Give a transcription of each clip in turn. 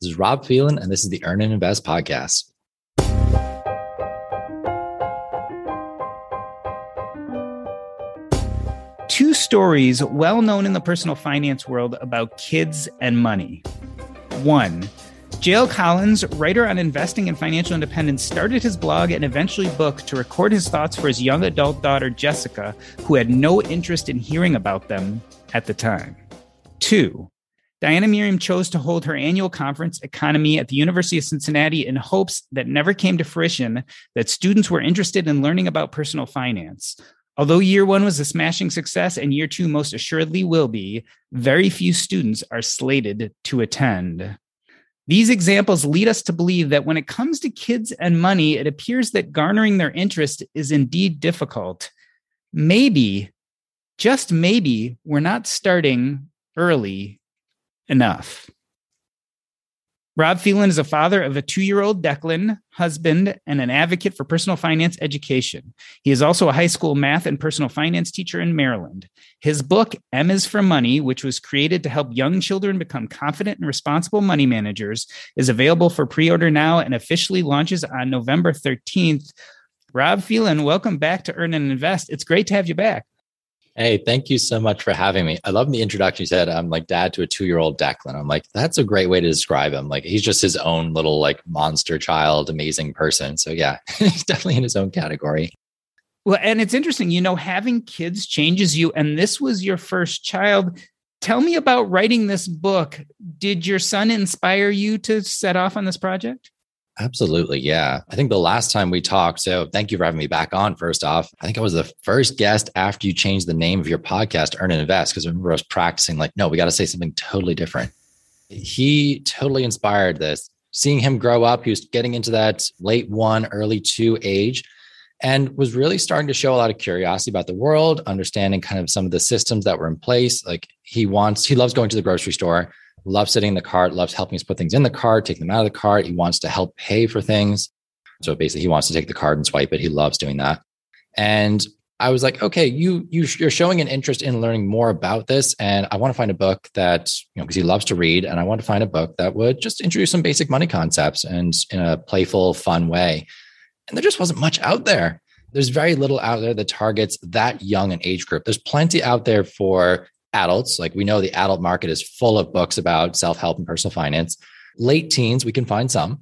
This is Rob Phelan, and this is the Earn and Invest podcast. Two stories well known in the personal finance world about kids and money. One, J.L. Collins, writer on investing and financial independence, started his blog and eventually book to record his thoughts for his young adult daughter, Jessica, who had no interest in hearing about them at the time. Two, Diana Merriam chose to hold her annual conference, EconoMe, at the University of Cincinnati in hopes that never came to fruition that students were interested in learning about personal finance. Although year one was a smashing success and year two most assuredly will be, very few students are slated to attend. These examples lead us to believe that when it comes to kids and money, it appears that garnering their interest is indeed difficult. Maybe, just maybe, we're not starting early enough. Rob Phelan is a father of a two year old Declan, husband, and an advocate for personal finance education. He is also a high school math and personal finance teacher in Maryland. His book, M is for Money, which was created to help young children become confident and responsible money managers, is available for pre order now and officially launches on November 13th. Rob Phelan, welcome back to Earn and Invest. It's great to have you back. Hey, thank you so much for having me. I love the introduction. You said I'm like dad to a two year old Declan. I'm like, that's a great way to describe him. Like he's just his own little like monster child, amazing person. So yeah, he's definitely in his own category. Well, and it's interesting, you know, having kids changes you. And this was your first child. Tell me about writing this book. Did your son inspire you to set off on this project? Absolutely. Yeah. I think the last time we talked, so thank you for having me back on. First off, I think I was the first guest after you changed the name of your podcast, Earn and Invest, because I remember I was practicing, like, no, we got to say something totally different. He totally inspired this. Seeing him grow up, he was getting into that late one, early two age, and was really starting to show a lot of curiosity about the world, understanding kind of some of the systems that were in place. Like, he wants, he loves going to the grocery store loves sitting in the cart, loves helping us put things in the cart, taking them out of the cart. He wants to help pay for things. So basically, he wants to take the card and swipe it. He loves doing that. And I was like, okay, you, you you're showing an interest in learning more about this, and I want to find a book that you know because he loves to read, and I want to find a book that would just introduce some basic money concepts and in a playful, fun way. And there just wasn't much out there. There's very little out there that targets that young an age group. There's plenty out there for adults. Like we know the adult market is full of books about self help and personal finance. Late teens, we can find some.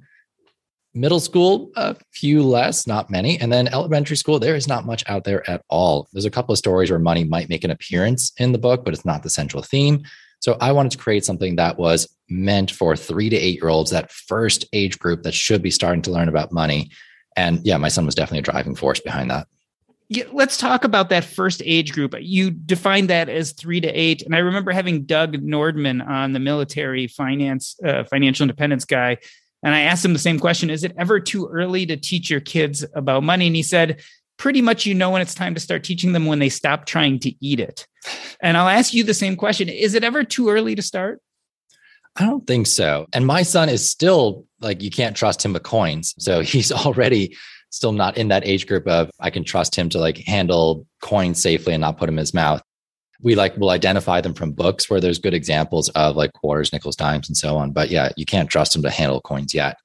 Middle school, a few less, not many. And then elementary school, there is not much out there at all. There's a couple of stories where money might make an appearance in the book, but it's not the central theme. So I wanted to create something that was meant for three to eight year olds, that first age group that should be starting to learn about money. And yeah, my son was definitely a driving force behind that yeah, let's talk about that first age group. You defined that as three to eight, and I remember having Doug Nordman on the military finance, uh, financial independence guy, and I asked him the same question: Is it ever too early to teach your kids about money? And he said, pretty much you know when it's time to start teaching them when they stop trying to eat it. And I'll ask you the same question: Is it ever too early to start? I don't think so. And my son is still like you can't trust him with coins, so he's already still not in that age group of I can trust him to like handle coins safely and not put them in his mouth. We like will identify them from books where there's good examples of like quarters, nickels, dimes, and so on. But yeah, you can't trust him to handle coins yet.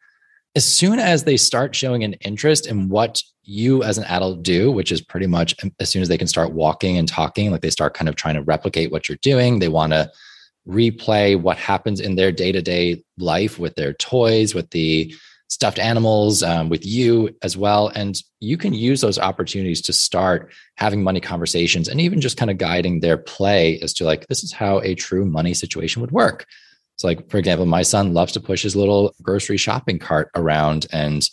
As soon as they start showing an interest in what you as an adult do, which is pretty much um, as soon as they can start walking and talking, like they start kind of trying to replicate what you're doing, they want to replay what happens in their day to day life with their toys, with the stuffed animals um, with you as well. And you can use those opportunities to start having money conversations and even just kind of guiding their play as to like, this is how a true money situation would work. So, like, for example, my son loves to push his little grocery shopping cart around and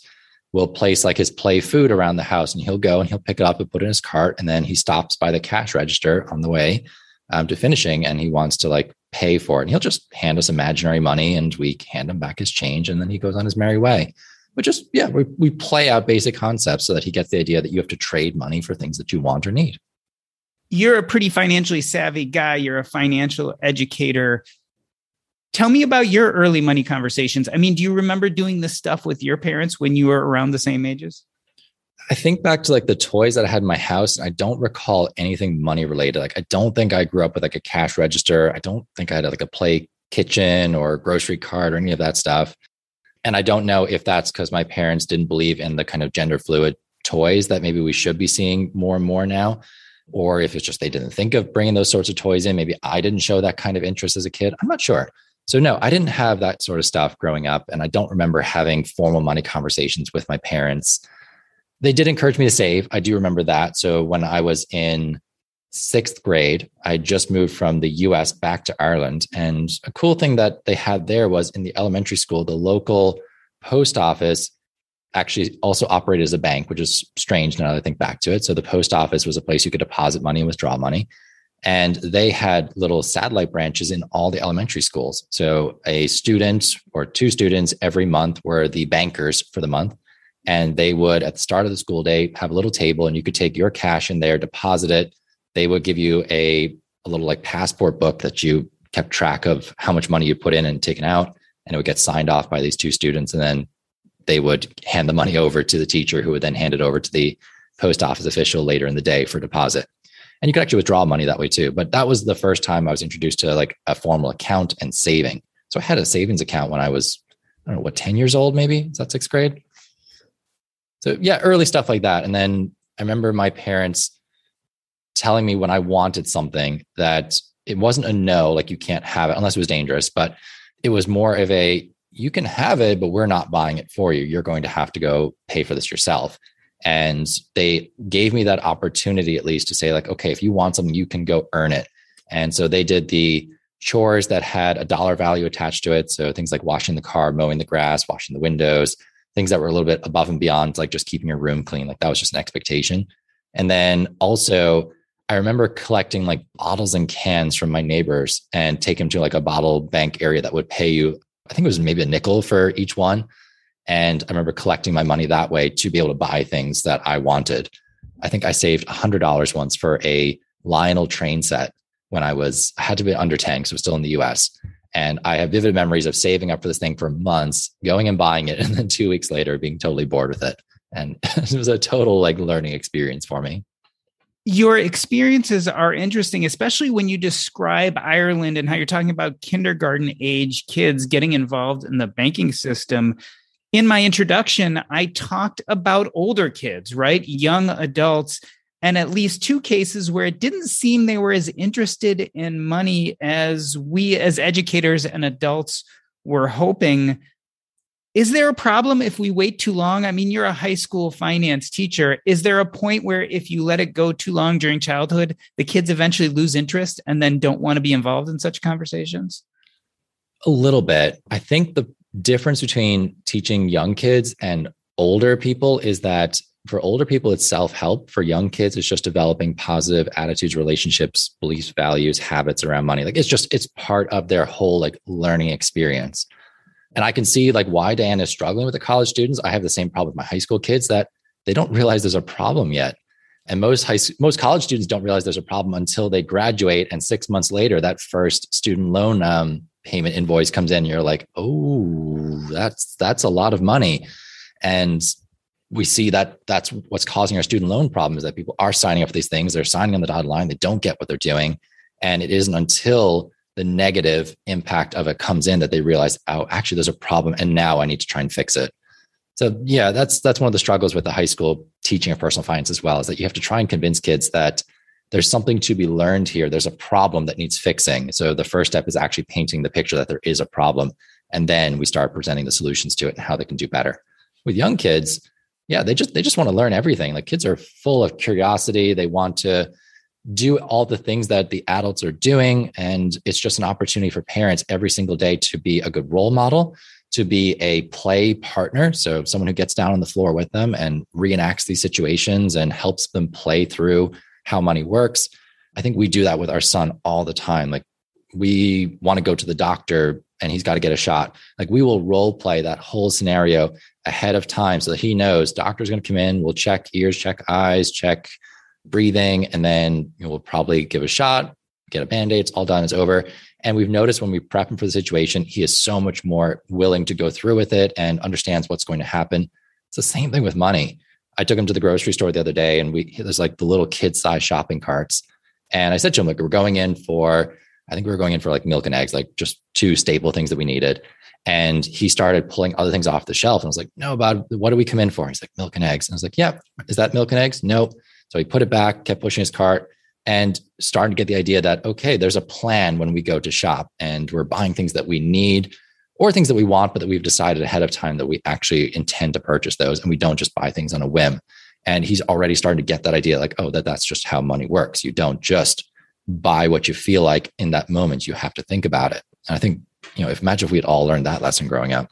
will place like his play food around the house and he'll go and he'll pick it up and put it in his cart. And then he stops by the cash register on the way um, to finishing and he wants to like pay for it. And he'll just hand us imaginary money and we hand him back his change and then he goes on his merry way. But just, yeah, we, we play out basic concepts so that he gets the idea that you have to trade money for things that you want or need. You're a pretty financially savvy guy. You're a financial educator. Tell me about your early money conversations. I mean, do you remember doing this stuff with your parents when you were around the same ages? I think back to like the toys that I had in my house, and I don't recall anything money related. Like, I don't think I grew up with like a cash register. I don't think I had like a play kitchen or grocery cart or any of that stuff. And I don't know if that's because my parents didn't believe in the kind of gender fluid toys that maybe we should be seeing more and more now, or if it's just they didn't think of bringing those sorts of toys in. Maybe I didn't show that kind of interest as a kid. I'm not sure. So, no, I didn't have that sort of stuff growing up. And I don't remember having formal money conversations with my parents. They did encourage me to save. I do remember that. So, when I was in sixth grade, I just moved from the US back to Ireland. And a cool thing that they had there was in the elementary school, the local post office actually also operated as a bank, which is strange now that I think back to it. So the post office was a place you could deposit money and withdraw money. And they had little satellite branches in all the elementary schools. So a student or two students every month were the bankers for the month. And they would, at the start of the school day, have a little table and you could take your cash in there, deposit it, they would give you a, a little like passport book that you kept track of how much money you put in and taken out. And it would get signed off by these two students. And then they would hand the money over to the teacher who would then hand it over to the post office official later in the day for deposit. And you could actually withdraw money that way too. But that was the first time I was introduced to like a formal account and saving. So I had a savings account when I was, I don't know, what, 10 years old, maybe? Is that sixth grade? So yeah, early stuff like that. And then I remember my parents telling me when I wanted something that it wasn't a no, like you can't have it unless it was dangerous, but it was more of a you can have it, but we're not buying it for you. You're going to have to go pay for this yourself. And they gave me that opportunity at least to say, like, okay, if you want something, you can go earn it. And so they did the chores that had a dollar value attached to it. So things like washing the car, mowing the grass, washing the windows, things that were a little bit above and beyond, like just keeping your room clean. Like that was just an expectation. And then also I remember collecting like bottles and cans from my neighbors and take them to like a bottle bank area that would pay you, I think it was maybe a nickel for each one. And I remember collecting my money that way to be able to buy things that I wanted. I think I saved $100 once for a Lionel train set when I was, I had to be under 10 because I was still in the US. And I have vivid memories of saving up for this thing for months, going and buying it, and then two weeks later being totally bored with it. And it was a total like learning experience for me your experiences are interesting, especially when you describe Ireland and how you're talking about kindergarten age kids getting involved in the banking system. In my introduction, I talked about older kids, right? Young adults, and at least two cases where it didn't seem they were as interested in money as we as educators and adults were hoping is there a problem if we wait too long? I mean, you're a high school finance teacher. Is there a point where if you let it go too long during childhood, the kids eventually lose interest and then don't want to be involved in such conversations? A little bit. I think the difference between teaching young kids and older people is that for older people, it's self help. For young kids, it's just developing positive attitudes, relationships, beliefs, values, habits around money. Like it's just, it's part of their whole like learning experience. And I can see like why Diana is struggling with the college students. I have the same problem with my high school kids that they don't realize there's a problem yet. And most high most college students don't realize there's a problem until they graduate. And six months later, that first student loan um, payment invoice comes in. You're like, oh, that's that's a lot of money. And we see that that's what's causing our student loan problem is that people are signing up for these things. They're signing on the dotted line. They don't get what they're doing. And it isn't until the negative impact of it comes in that they realize, oh, actually, there's a problem, and now I need to try and fix it. So yeah, that's that's one of the struggles with the high school teaching of personal finance as well, is that you have to try and convince kids that there's something to be learned here. There's a problem that needs fixing. So the first step is actually painting the picture that there is a problem, and then we start presenting the solutions to it and how they can do better. With young kids, yeah, they just they just want to learn everything. Like kids are full of curiosity. They want to do all the things that the adults are doing. And it's just an opportunity for parents every single day to be a good role model, to be a play partner. So, someone who gets down on the floor with them and reenacts these situations and helps them play through how money works. I think we do that with our son all the time. Like, we want to go to the doctor and he's got to get a shot. Like, we will role play that whole scenario ahead of time so that he knows doctor's going to come in, we'll check ears, check eyes, check breathing, and then we'll probably give a shot, get a band aid. It's all done. It's over. And we've noticed when we prep him for the situation, he is so much more willing to go through with it and understands what's going to happen. It's the same thing with money. I took him to the grocery store the other day, and we there's like the little kid size shopping carts. And I said to him, like, we're going in for I think we were going in for like milk and eggs, like just two staple things that we needed. And he started pulling other things off the shelf. And I was like, no, Bob, what do we come in for? He's like, milk and eggs. And I was like, yep. Yeah. Is that milk and eggs? Nope. So he put it back, kept pushing his cart and started to get the idea that, okay, there's a plan when we go to shop and we're buying things that we need or things that we want, but that we've decided ahead of time that we actually intend to purchase those and we don't just buy things on a whim. And he's already starting to get that idea like, oh, that that's just how money works. You don't just buy what you feel like in that moment. You have to think about it. And I think, you know, if imagine if we had all learned that lesson growing up.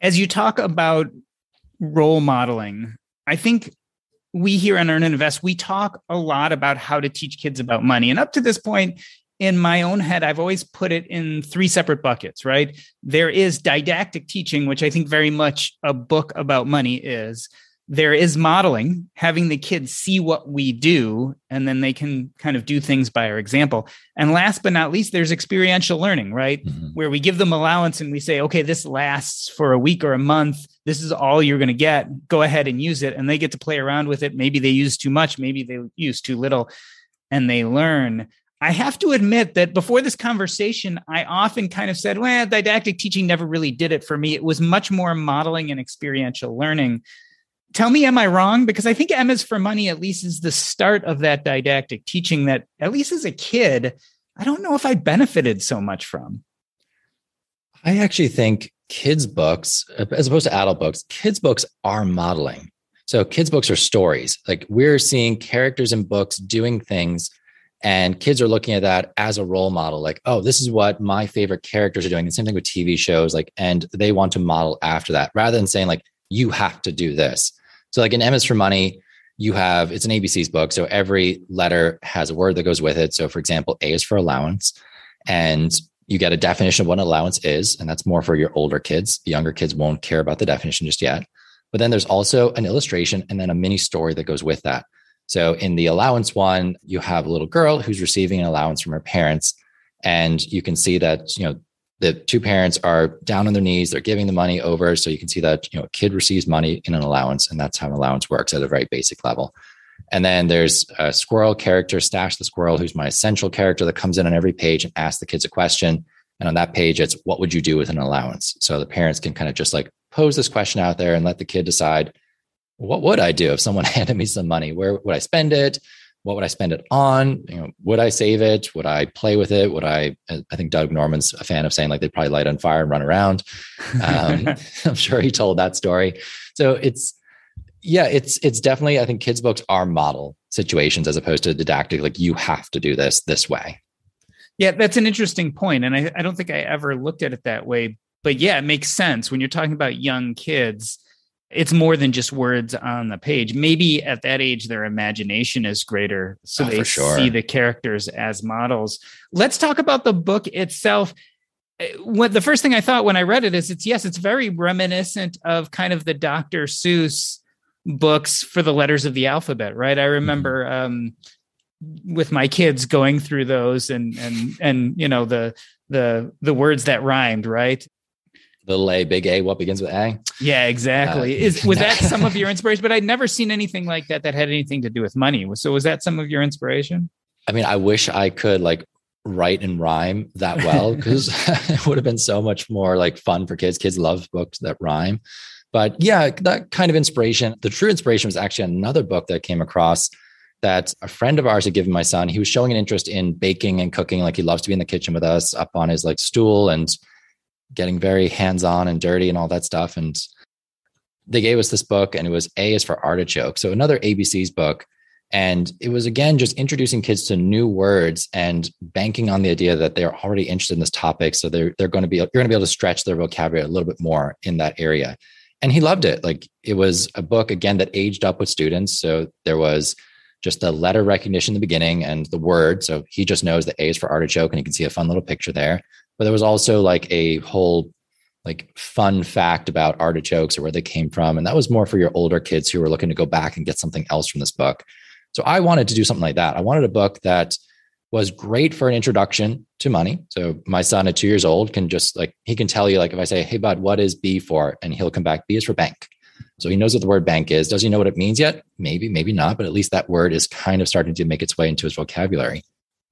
As you talk about role modeling, I think we here on Earn and Invest, we talk a lot about how to teach kids about money. And up to this point, in my own head, I've always put it in three separate buckets, right? There is didactic teaching, which I think very much a book about money is there is modeling, having the kids see what we do, and then they can kind of do things by our example. And last but not least, there's experiential learning, right? Mm-hmm. Where we give them allowance and we say, okay, this lasts for a week or a month. This is all you're going to get. Go ahead and use it. And they get to play around with it. Maybe they use too much, maybe they use too little, and they learn. I have to admit that before this conversation, I often kind of said, well, didactic teaching never really did it for me. It was much more modeling and experiential learning tell me am i wrong? Because i think M is for money at least is the start of that didactic teaching that at least as a kid i don't know if i benefited so much from. I actually think kids books as opposed to adult books kids books are modeling. So kids books are stories. Like we're seeing characters in books doing things and kids are looking at that as a role model like oh this is what my favorite characters are doing. The same thing with tv shows like and they want to model after that rather than saying like you have to do this so like in M is for money, you have it's an ABC's book. So every letter has a word that goes with it. So for example, A is for allowance. And you get a definition of what an allowance is. And that's more for your older kids. The younger kids won't care about the definition just yet. But then there's also an illustration and then a mini story that goes with that. So in the allowance one, you have a little girl who's receiving an allowance from her parents. And you can see that, you know, the two parents are down on their knees they're giving the money over so you can see that you know a kid receives money in an allowance and that's how an allowance works at a very basic level. And then there's a squirrel character stash the squirrel who's my essential character that comes in on every page and asks the kids a question. And on that page it's what would you do with an allowance? So the parents can kind of just like pose this question out there and let the kid decide what would i do if someone handed me some money? Where would i spend it what would I spend it on? You know, would I save it? Would I play with it? Would I? I think Doug Nordman's a fan of saying like they'd probably light on fire and run around. Um, I'm sure he told that story. So it's yeah, it's it's definitely I think kids books are model situations as opposed to didactic. Like you have to do this this way. Yeah, that's an interesting point, and I, I don't think I ever looked at it that way. But yeah, it makes sense when you're talking about young kids it's more than just words on the page. Maybe at that age, their imagination is greater, so oh, they sure. see the characters as models. Let's talk about the book itself. Eh, what the first thing I thought when I read it is it's yes, it's very reminiscent of kind of the Dr. Seuss books for the letters of the alphabet, right? I mm-hmm. remember mm-hmm. um, with my kids going through those and and and you know the the the words that rhymed, right? Little a, big A, what begins with A. Yeah, exactly. Uh, Is was that some of your inspiration? But I'd never seen anything like that that had anything to do with money. So was that some of your inspiration? I mean, I wish I could like write and rhyme that well because it would have been so much more like fun for kids. Kids love books that rhyme. But yeah, that kind of inspiration. The true inspiration was actually another book that I came across that a friend of ours had given my son. He was showing an interest in baking and cooking. Like he loves to be in the kitchen with us up on his like stool and getting very hands on and dirty and all that stuff. And they gave us this book, and it was A is for artichoke. So another ABC's book. And it was again just introducing kids to new words and banking on the idea that they're already interested in this topic. So they're they're going to be you're going to be able to stretch their vocabulary a little bit more in that area. And he loved it. Like it was a book again that aged up with students. So there was just the letter recognition in the beginning and the word. So he just knows that A is for artichoke, and you can see a fun little picture there but there was also like a whole like fun fact about artichokes or where they came from and that was more for your older kids who were looking to go back and get something else from this book. So i wanted to do something like that. I wanted a book that was great for an introduction to money. So my son at two years old can just like he can tell you like if i say hey bud what is b for? and he'll come back b is for bank. So he knows what the word bank is. Does he know what it means yet? Maybe maybe not but at least that word is kind of starting to make its way into his vocabulary.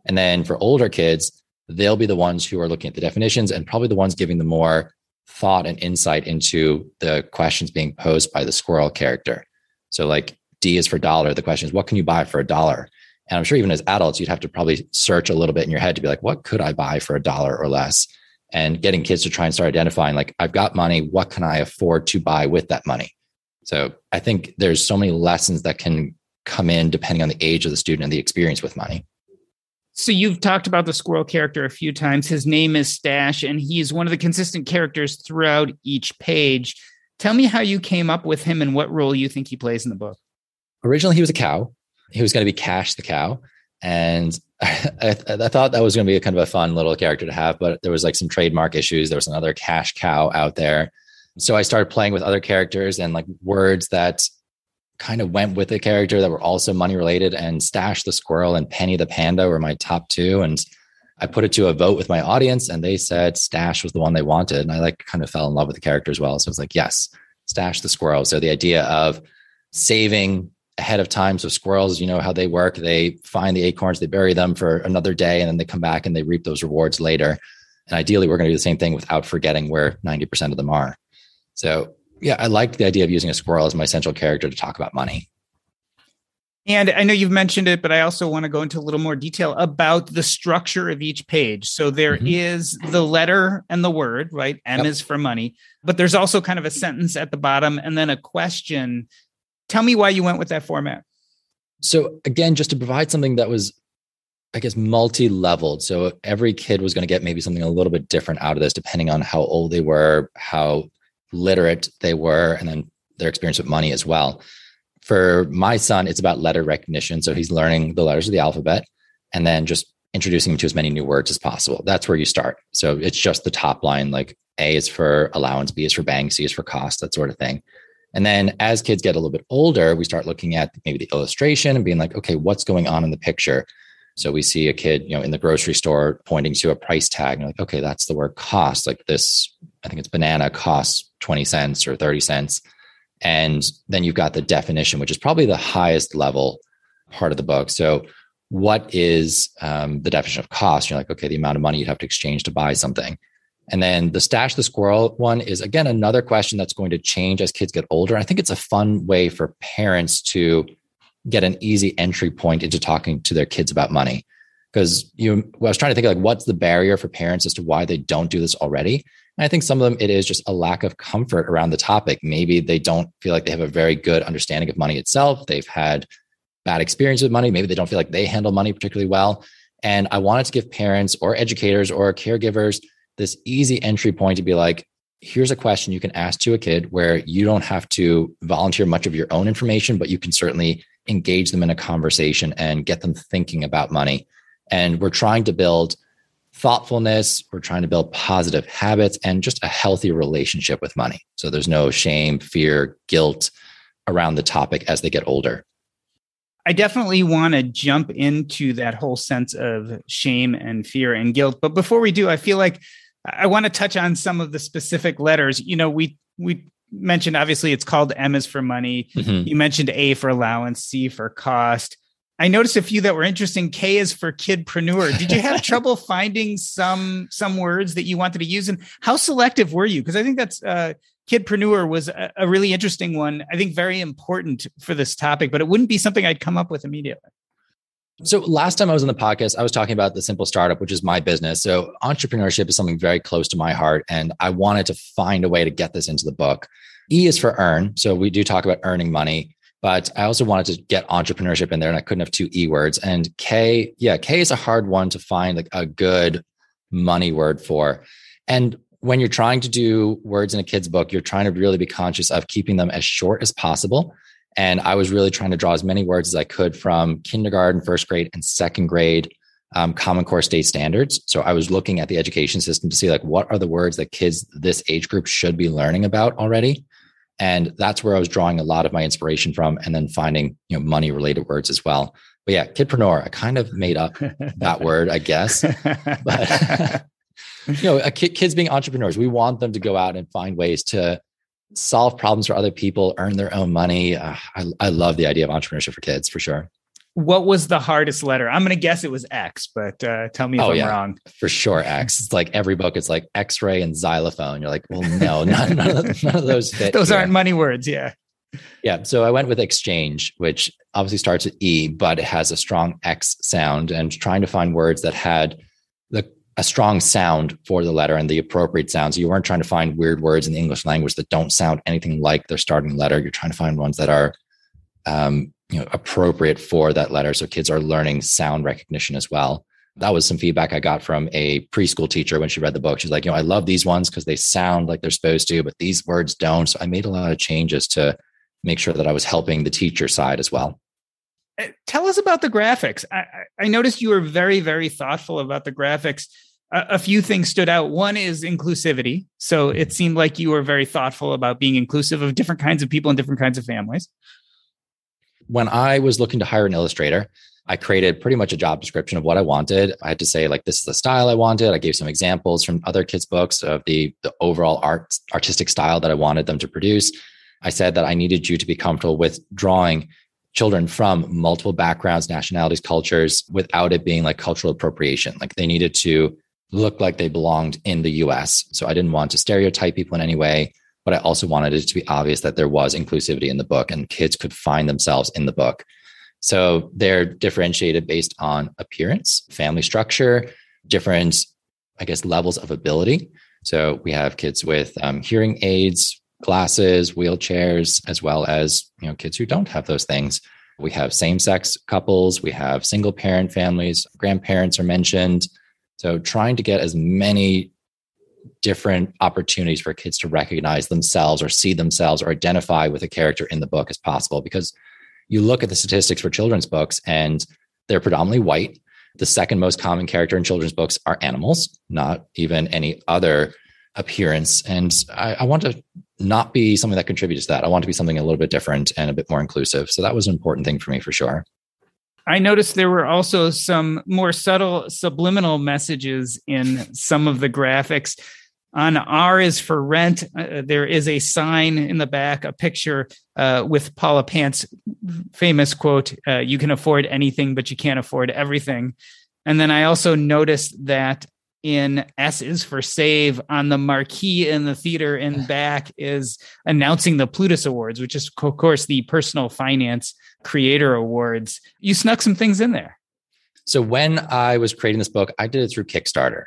And then for older kids they'll be the ones who are looking at the definitions and probably the ones giving the more thought and insight into the questions being posed by the squirrel character. So, like D is for dollar. The question is, what can you buy for a dollar? And I'm sure even as adults, you'd have to probably search a little bit in your head to be like, what could I buy for a dollar or less? And getting kids to try and start identifying, like, I've got money. What can I afford to buy with that money? So I think there's so many lessons that can come in depending on the age of the student and the experience with money. So you've talked about the squirrel character a few times. His name is Stash, and he's one of the consistent characters throughout each page. Tell me how you came up with him and what role you think he plays in the book. Originally, he was a cow. He was going to be Cash the cow, and I, I, thought that was going to be a kind of a fun little character to have. But there was like some trademark issues. There was another Cash cow out there, so I started playing with other characters and like words that kind of went with the character that were also money related and Stash the Squirrel and Penny the Panda were my top two. And I put it to a vote with my audience and they said Stash was the one they wanted. And I like kind of fell in love with the character as well. So I was like, yes, Stash the Squirrel. So the idea of saving ahead of time. So squirrels, you know how they work. They find the acorns, they bury them for another day, and then they come back and they reap those rewards later. And ideally, we're going to do the same thing without forgetting where 90% of them are. So yeah, I like the idea of using a squirrel as my central character to talk about money. And I know you've mentioned it, but I also want to go into a little more detail about the structure of each page. So there mm-hmm. is the letter and the word, right? M yep. is for money, but there's also kind of a sentence at the bottom and then a question. Tell me why you went with that format. So again, just to provide something that was, I guess, multi-leveled. So every kid was going to get maybe something a little bit different out of this, depending on how old they were, how literate they were, and then their experience with money as well. For my son, it's about letter recognition. So he's learning the letters of the alphabet and then just introducing him to as many new words as possible. That's where you start. So it's just the top line like A is for allowance, B is for bank, C is for cost, that sort of thing. And then as kids get a little bit older, we start looking at maybe the illustration and being like, okay, what's going on in the picture? So we see a kid, you know, in the grocery store pointing to a price tag and like, okay, that's the word cost. Like this, I think it's banana costs 20 cents or 30 cents. And then you've got the definition, which is probably the highest level part of the book. So what is um, the definition of cost? You're like, okay, the amount of money you'd have to exchange to buy something. And then the stash the squirrel one is again another question that's going to change as kids get older. I think it's a fun way for parents to get an easy entry point into talking to their kids about money. Because you, I was trying to think like what's the barrier for parents as to why they don't do this already. And I think some of them it is just a lack of comfort around the topic. Maybe they don't feel like they have a very good understanding of money itself. They've had bad experience with money. Maybe they don't feel like they handle money particularly well. And I wanted to give parents or educators or caregivers this easy entry point to be like, here's a question you can ask to a kid where you don't have to volunteer much of your own information, but you can certainly engage them in a conversation and get them thinking about money. And we're trying to build thoughtfulness, we're trying to build positive habits and just a healthy relationship with money. So there's no shame, fear, guilt around the topic as they get older. I definitely want to jump into that whole sense of shame and fear and guilt. But before we do, I feel like I want to touch on some of the specific letters. You know, we we mentioned obviously it's called M is for money. Mm-hmm. You mentioned A for allowance, C for cost. I noticed a few that were interesting. K is for kidpreneur. Did you have trouble finding some some words that you wanted to use, and how selective were you? Because I think that's uh, kidpreneur was a, a really interesting one. I think very important for this topic, but it wouldn't be something I'd come up with immediately. So last time I was on the podcast, I was talking about the simple startup, which is my business. So entrepreneurship is something very close to my heart, and I wanted to find a way to get this into the book. E is for earn. So we do talk about earning money, but I also wanted to get entrepreneurship in there, and I couldn't have two E words. And K, yeah, K is a hard one to find like a good money word for. And when you're trying to do words in a kid's book, you're trying to really be conscious of keeping them as short as possible and I was really trying to draw as many words as I could from kindergarten, first grade, and second grade um, Common Core state standards. So I was looking at the education system to see like what are the words that kids this age group should be learning about already. And that's where I was drawing a lot of my inspiration from, and then finding you know money related words as well. But yeah, kidpreneur, I kind of made up that word, I guess. But you know, kid, kids being entrepreneurs, we want them to go out and find ways to solve problems for other people, earn their own money. Uh, I, I love the idea of entrepreneurship for kids for sure. What was the hardest letter? I'm going to guess it was X, but uh, tell me if oh, I'm yeah, wrong. For sure, X. It's like every book, it's like X ray and xylophone. You're like, well, no, none, none, of, none of those fit. those here. aren't money words. Yeah. Yeah. So I went with exchange, which obviously starts with E, but it has a strong X sound and trying to find words that had the a strong sound for the letter and the appropriate sound. So you weren't trying to find weird words in the English language that don't sound anything like their starting letter. You're trying to find ones that are um, you know appropriate for that letter. So kids are learning sound recognition as well. That was some feedback I got from a preschool teacher when she read the book. She's like, you know, I love these ones because they sound like they're supposed to, but these words don't. So I made a lot of changes to make sure that I was helping the teacher side as well. Uh, tell us about the graphics. I, I noticed you were very, very thoughtful about the graphics. A, a few things stood out. One is inclusivity. So it seemed like you were very thoughtful about being inclusive of different kinds of people and different kinds of families. When I was looking to hire an illustrator, I created pretty much a job description of what I wanted. I had to say like this is the style I wanted. I gave some examples from other kids' books of the the overall art artistic style that I wanted them to produce. I said that I needed you to be comfortable with drawing children from multiple backgrounds, nationalities, cultures without it being like cultural appropriation. Like they needed to look like they belonged in the US. So I didn't want to stereotype people in any way, but I also wanted it to be obvious that there was inclusivity in the book and kids could find themselves in the book. So they're differentiated based on appearance, family structure, different, I guess, levels of ability. So we have kids with um, hearing aids, glasses, wheelchairs, as well as you know kids who don't have those things. We have same-sex couples, we have single parent families, grandparents are mentioned. So trying to get as many different opportunities for kids to recognize themselves or see themselves or identify with a character in the book as possible because you look at the statistics for children's books and they're predominantly white. The second most common character in children's books are animals, not even any other appearance. And I, I, want to not be something that contributes to that. I want to be something a little bit different and a bit more inclusive. So that was an important thing for me for sure. I noticed there were also some more subtle subliminal messages in some of the graphics. On R is for rent, uh, there is a sign in the back, a picture uh, with Paula Pant's famous quote uh, You can afford anything, but you can't afford everything. And then I also noticed that in S is for save on the marquee in the theater in back is announcing the Plutus Awards, which is of course the personal finance creator awards. You snuck some things in there. So when I was creating this book, I did it through Kickstarter.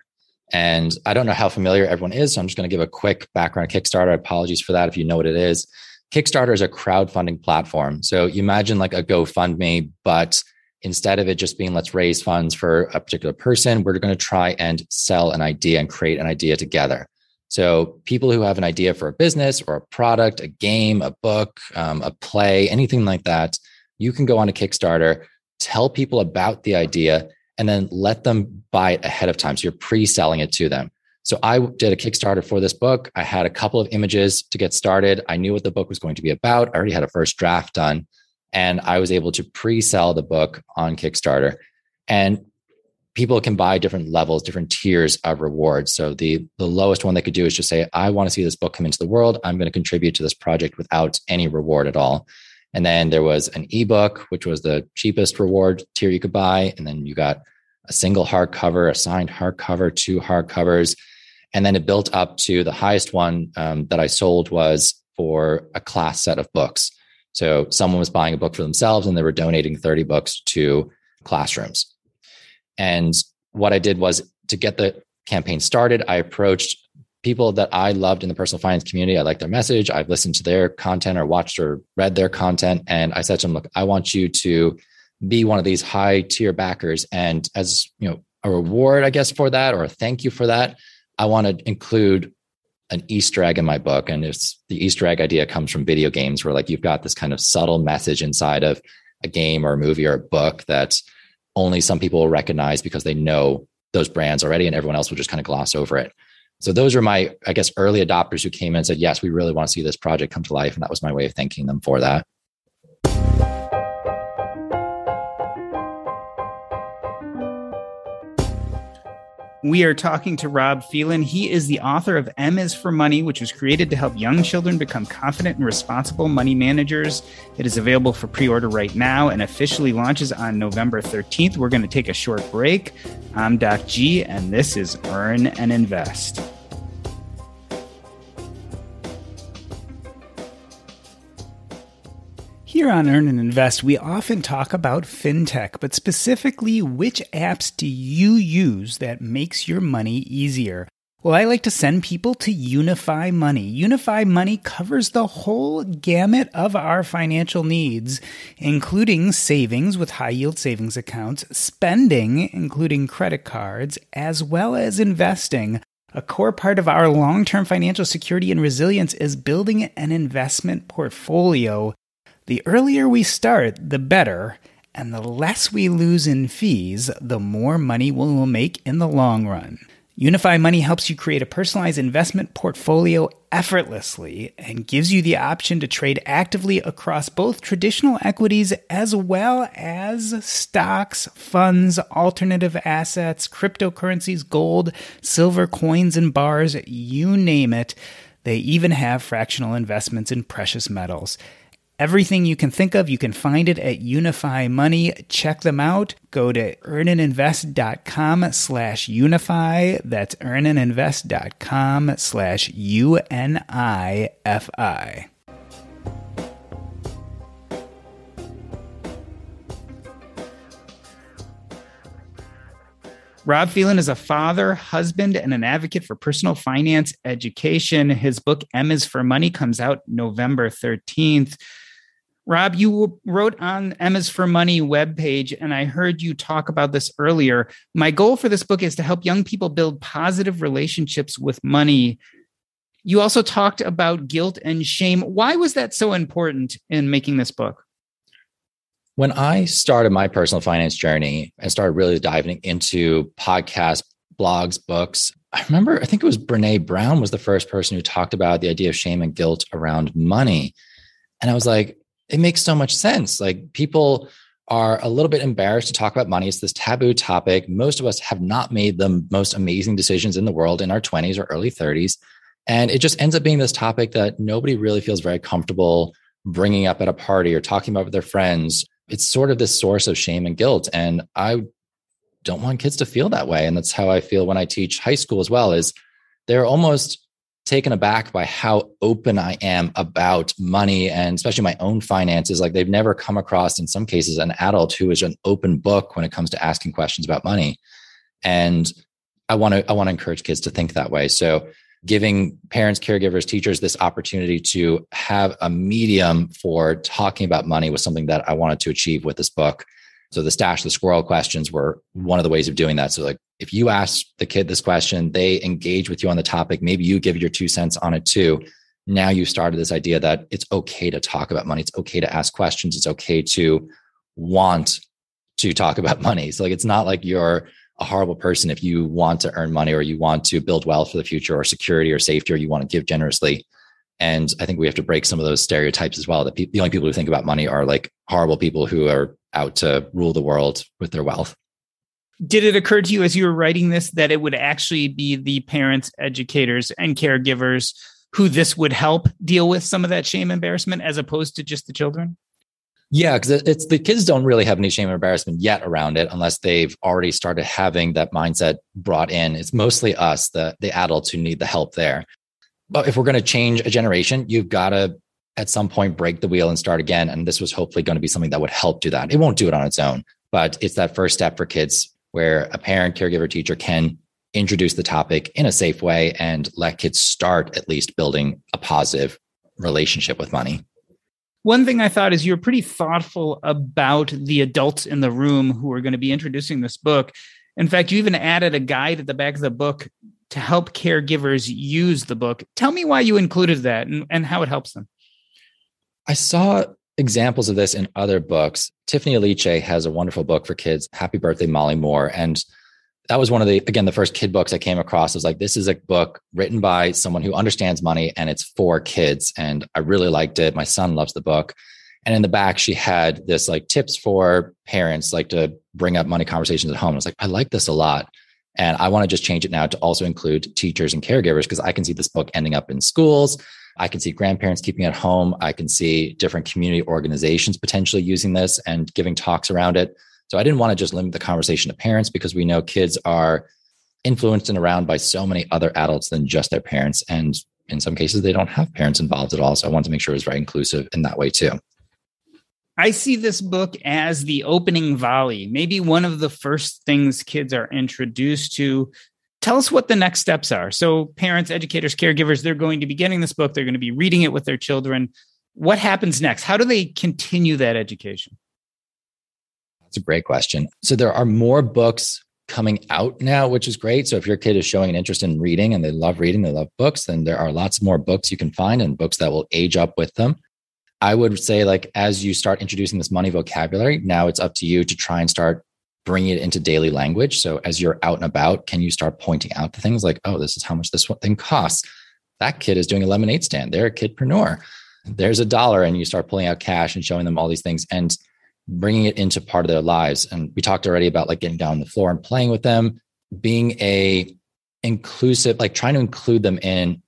And I don't know how familiar everyone is. So I'm just going to give a quick background Kickstarter. Apologies for that if you know what it is. Kickstarter is a crowdfunding platform. So you imagine like a GoFundMe, but instead of it just being let's raise funds for a particular person, we're going to try and sell an idea and create an idea together. So, people who have an idea for a business or a product, a game, a book, um, a play, anything like that, you can go on a Kickstarter, tell people about the idea, and then let them buy it ahead of time. So, you're pre selling it to them. So, I did a Kickstarter for this book. I had a couple of images to get started. I knew what the book was going to be about. I already had a first draft done and I was able to pre-sell the book on Kickstarter. And people can buy different levels, different tiers of rewards. So the the lowest one they could do is just say, I want to see this book come into the world. I'm going to contribute to this project without any reward at all. And then there was an ebook, which was the cheapest reward tier you could buy. And then you got a single hardcover, a signed hardcover, two hardcovers. And then it built up to the highest one um, that I sold was for a class set of books. So someone was buying a book for themselves and they were donating 30 books to classrooms. And what I did was to get the campaign started, I approached people that I loved in the personal finance community. I like their message. I've listened to their content or watched or read their content. And I said to them, look, I want you to be one of these high tier backers. And as you know, a reward, I guess, for that or a thank you for that, I want to include an Easter egg in my book. And it's the Easter egg idea comes from video games where like you've got this kind of subtle message inside of a game or a movie or a book that only some people will recognize because they know those brands already and everyone else will just kind of gloss over it. So those are my, I guess, early adopters who came in and said, yes, we really want to see this project come to life. And that was my way of thanking them for that. We are talking to Rob Phelan. He is the author of M is for Money, which was created to help young children become confident and responsible money managers. It is available for pre order right now and officially launches on November 13th. We're going to take a short break. I'm Doc G, and this is Earn and Invest. Here on Earn and Invest, we often talk about fintech, but specifically, which apps do you use that makes your money easier? Well, I like to send people to Unifimoney. Unify Money covers the whole gamut of our financial needs, including savings with high yield savings accounts, spending, including credit cards, as well as investing. A core part of our long term financial security and resilience is building an investment portfolio. The earlier we start, the better, and the less we lose in fees, the more money we will make in the long run. Unifimoney helps you create a personalized investment portfolio effortlessly and gives you the option to trade actively across both traditional equities as well as stocks, funds, alternative assets, cryptocurrencies, gold, silver, coins, and bars, you name it. They even have fractional investments in precious metals. Everything you can think of, you can find it at Unifimoney. Check them out. Go to earnandinvest.com slash unifi. That's earnandinvest.com slash U-N-I-F-I. Rob Phelan is a father, husband, and an advocate for personal finance education. His book, M is for Money, comes out November 13th. Rob, you wrote on M is for Money webpage, and I heard you talk about this earlier. My goal for this book is to help young people build positive relationships with money. You also talked about guilt and shame. Why was that so important in making this book? When I started my personal finance journey and started really diving into podcasts, blogs, books, I remember, I think it was Brene Brown was the first person who talked about the idea of shame and guilt around money. And I was like, it makes so much sense. Like people are a little bit embarrassed to talk about money. It's this taboo topic. Most of us have not made the most amazing decisions in the world in our 20s or early 30s. And it just ends up being this topic that nobody really feels very comfortable bringing up at a party or talking about with their friends. It's sort of this source of shame and guilt. And I don't want kids to feel that way. And that's how I feel when I teach high school as well is they're almost taken aback by how open I am about money and especially my own finances. Like they've never come across, in some cases, an adult who is an open book when it comes to asking questions about money. And I want to I want to encourage kids to think that way. So giving parents, caregivers, teachers this opportunity to have a medium for talking about money was something that I wanted to achieve with this book. So the stash the squirrel questions were one of the ways of doing that. So like if you ask the kid this question, they engage with you on the topic, maybe you give your two cents on it too. Now you started this idea that it's okay to talk about money. It's okay to ask questions. It's okay to want to talk about money. So like it's not like you're a horrible person if you want to earn money or you want to build wealth for the future or security or safety or you want to give generously. And I think we have to break some of those stereotypes as well. That pe- the only people who think about money are like horrible people who are out to rule the world with their wealth. Did it occur to you as you were writing this that it would actually be the parents, educators, and caregivers who this would help deal with some of that shame embarrassment as opposed to just the children? Yeah, because it's the kids don't really have any shame or embarrassment yet around it unless they've already started having that mindset brought in. It's mostly us, the the adults who need the help there. But if we're going to change a generation, you've got to at some point break the wheel and start again. And this was hopefully going to be something that would help do that. It won't do it on its own, but it's that first step for kids where a parent, caregiver, teacher can introduce the topic in a safe way and let kids start at least building a positive relationship with money. One thing I thought is you're pretty thoughtful about the adults in the room who are going to be introducing this book. In fact, you even added a guide at the back of the book to help caregivers use the book. Tell me why you included that and, and how it helps them. I saw examples of this in other books. Tiffany Aliche has a wonderful book for kids, Happy Birthday, Molly Moore. And that was one of the, again, the first kid books I came across. I was like, this is a book written by someone who understands money and it's for kids. And I really liked it. My son loves the book. And in the back, she had this like tips for parents, like to bring up money conversations at home. I was like, I like this a lot. And I want to just change it now to also include teachers and caregivers because I can see this book ending up in schools. I can see grandparents keeping it home. I can see different community organizations potentially using this and giving talks around it. So I didn't want to just limit the conversation to parents because we know kids are influenced and around by so many other adults than just their parents. And in some cases, they don't have parents involved at all. So I wanted to make sure it was very inclusive in that way too. I see this book as the opening volley, maybe one of the first things kids are introduced to. Tell us what the next steps are. So, parents, educators, caregivers, they're going to be getting this book, they're going to be reading it with their children. What happens next? How do they continue that education? That's a great question. So, there are more books coming out now, which is great. So, if your kid is showing an interest in reading and they love reading, they love books, then there are lots more books you can find and books that will age up with them. I would say, like, as you start introducing this money vocabulary, now it's up to you to try and start bringing it into daily language. So as you're out and about, can you start pointing out the things like, oh, this is how much this one thing costs? That kid is doing a lemonade stand. They're a kidpreneur. There's a dollar, and you start pulling out cash and showing them all these things and bringing it into part of their lives. And we talked already about like getting down on the floor and playing with them, being a inclusive, like trying to include them in